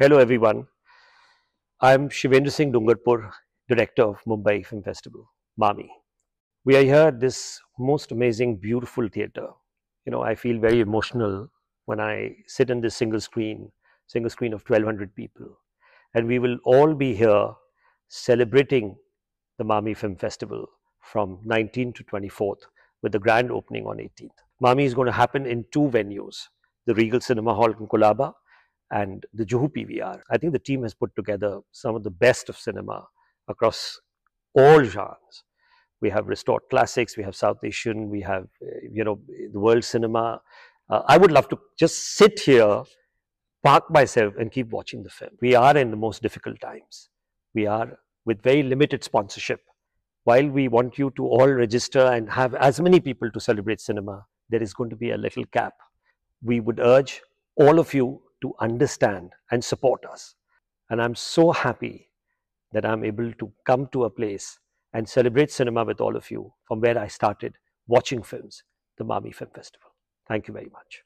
Hello, everyone. I'm Shivendra Singh Dungarpur, Director of Mumbai Film Festival, MAMI. We are here at this most amazing, beautiful theatre. You know, I feel very emotional when I sit in this single screen, single screen of 1200 people. And we will all be here celebrating the MAMI Film Festival from 19th to 24th with the grand opening on 18th. MAMI is going to happen in two venues, the Regal Cinema Hall in Colaba and the Juhu PVR. I think the team has put together some of the best of cinema across all genres. We have restored classics, we have South Asian, we have, uh, you know, the world cinema. Uh, I would love to just sit here, park myself, and keep watching the film. We are in the most difficult times. We are with very limited sponsorship. While we want you to all register and have as many people to celebrate cinema, there is going to be a little cap. We would urge all of you to understand and support us. And I'm so happy that I'm able to come to a place and celebrate cinema with all of you from where I started watching films, the Mami Film Festival. Thank you very much.